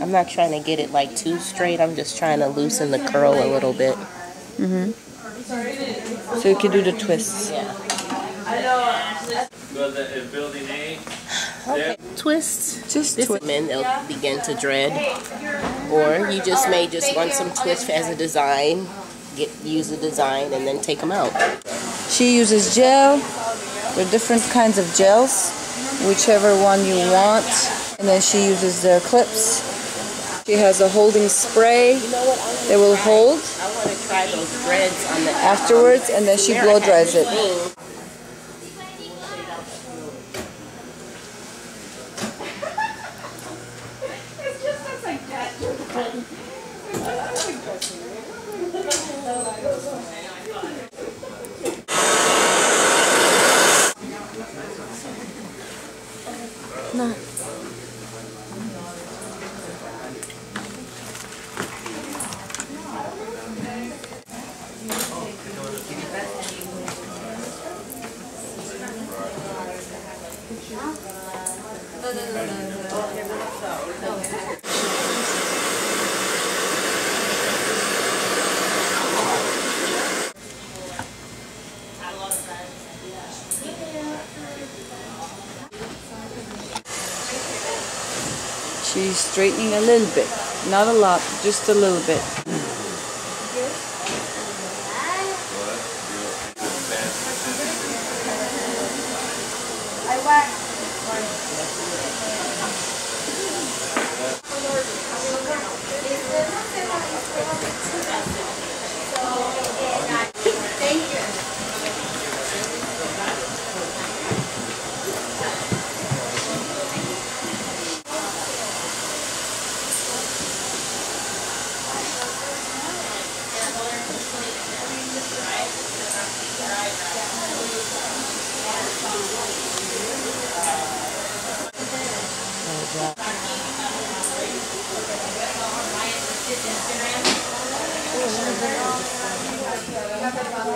I'm not trying to get it like too straight. I'm just trying to loosen the curl a little bit. Mm-hmm. So you can do the twists. Yeah. Go to building A. Okay. Twists. Just This twist. men they'll begin to dread, or you just may just run some twist as a design, get use the design, and then take them out. She uses gel. There are different kinds of gels, whichever one you want. And then she uses the clips. She has a holding spray You know what? I that will hold I want to try those dreads on the afterwards, and then she blow dries it. 那。对对对对。she's straightening a little bit not a lot just a little bit I want Instagram.